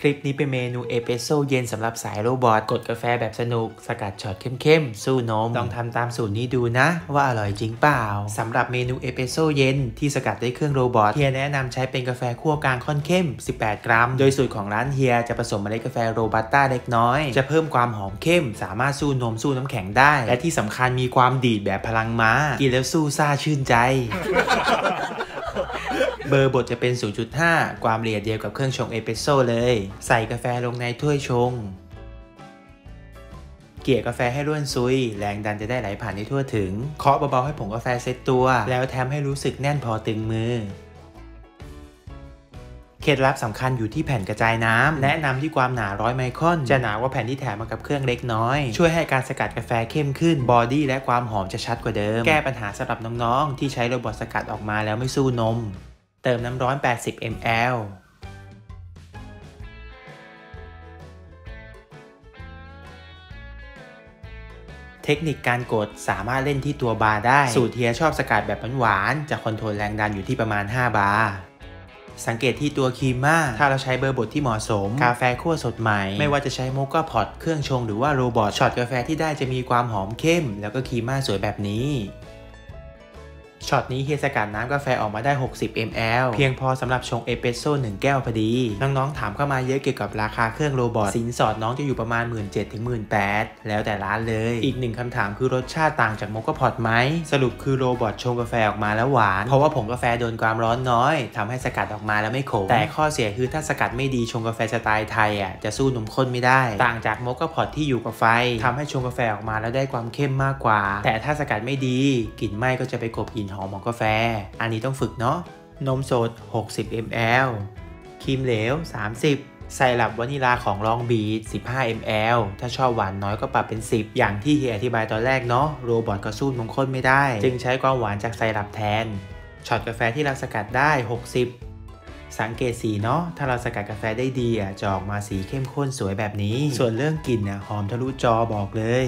คลิปนี้เป็นเมนูเอสเปรสโซเย็นสำหรับสายโรบอทกดกาแฟแบบสนุก สกัดช็อตเข้มๆ สู้นมลองทำตามสูตรนี้ดูนะ ว่าอร่อยจริงเปล่าสำหรับเมนูเอสเปรสโซเย็นที่สกัดด้วยเครื่องโรบอทเฮียแนะนำใช้เป็นกาแฟคั่วกลางค่อนเข้ม 18 กรัม โดยสูตรของร้านเฮียจะผสมเมล็ดกาแฟโรบัสต้าเล็กน้อย จะเพิ่มความหอมเข้ม สามารถสู้นมสู้น้ำแข็งได้ และที่สำคัญมีความดีดแบบพลังม้ากินแล้วสู้ซ่าชื่นใจ เบอร์บดจะเป็น 0.5 ความละเอียดเดียวกับเครื่องชงเอสเปรสโซ่เลย ใส่กาแฟลงในถ้วยชง เกี่ยกาแฟให้ร่วนซุย แรงดันจะได้ไหลผ่านได้ทั่วถึง เคาะเบาๆให้ผงกาแฟเซตตัว แล้วแทมป์ให้รู้สึกแน่นพอตึงมือเคล็ดลับสำคัญอยู่ที่แผ่นกระจายน้ำแนะนำที่ความหนาร้อยไมครอน จะหนากว่าแผ่นที่แถมมากับเครื่องเล็กน้อย ช่วยให้การสกัดกาแฟเข้มขึ้น บอดี้และความหอมจะชัดกว่าเดิม แก้ปัญหาสำหรับน้องๆ ที่ใช้โรบอทสกัดออกมาแล้วไม่สู้นม เติมน้ำร้อน 80 ml เทคนิคการกดสามารถเล่นที่ตัวบาร์ได้ สูตรเฮียชอบสกัดแบบหวานๆจะ control แรงดันอยู่ที่ประมาณ 5 บาร์สังเกตที่ตัวครีมมาถ้าเราใช้เบอร์บดที่เหมาะสม กาแฟคั่วสดใหม่ ไม่ว่าจะใช้โมกาพอตเครื่องชงหรือว่าโรบอทช็อตกาแฟที่ได้จะมีความหอมเข้ม แล้วก็ครีมมาสวยแบบนี้ ช็อตนี้เฮียสกัดน้ำกาแฟออกมาได้ 60 ml เพียงพอสำหรับชงเอสเปรสโซ่1แก้วพอดี น้องๆถามเข้ามาเยอะเกี่ยวกับราคาเครื่องโรบอทสินสอดน้องจะอยู่ประมาณ 1 7 0 0 0ถึง18,000แล้วแต่ร้านเลย อีกหนึ่งคำถามคือรสชาติต่างจากโมกาพอตไหม สรุปคือโรบอทชงกาแฟออกมาแล้วหวาน เพราะว่าผงกาแฟโดนความร้อนน้อยทำให้สกัดออกมาแล้วไม่ขม แต่ข้อเสียคือถ้าสกัดไม่ดีชงกาแฟสไตล์ไทยอะจะสู้นมข้นไม่ได้ ต่างจากโมกาพอตที่อยู่กับไฟทำให้ชงกาแฟออกมาแล้วได้ความเข้มมากกว่า แต่ถ้าสกัดไม่ดีกลิ่นไหม้ก็จะไปกบกลิ่นหอมของกาแฟ อันนี้ต้องฝึกเนาะ นมสด 60 ml ครีมเหลว 30ใส่หลับวานิลาของลองบีด15 ml ถ้าชอบหวานน้อยก็ปรับเป็น 10 อย่างที่เฮียอธิบายตอนแรกเนาะ โรบอทก็สู้นมข้นไม่ได้ จึงใช้ความหวานจากไซรัปแทน ช็อตกาแฟที่เราสกัดได้ 60สังเกตสีเนาะ ถ้าเราสกัดกาแฟได้ดีอะจะออกมาสีเข้มข้นสวยแบบนี้ ส่วนเรื่องกลิ่นอะหอมทะลุจอบอกเลย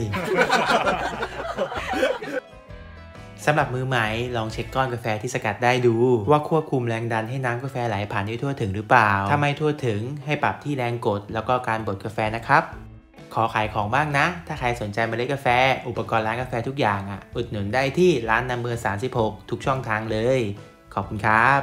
สำหรับมือใหม่ลองเช็คก้อนกาแฟที่สกัดได้ดู ว่าควบคุมแรงดันให้น้ำกาแฟไหลผ่านได้ทั่วถึงหรือเปล่า ถ้าไม่ทั่วถึงให้ปรับที่แรงกด แล้วก็การบดกาแฟนะครับขอขายของบ้างนะ ถ้าใครสนใจเมล็ดกาแฟ อุปกรณ์ร้านกาแฟทุกอย่างอะ อุดหนุนได้ที่ร้านนำเบอร์36 ทุกช่องทางเลย ขอบคุณครับ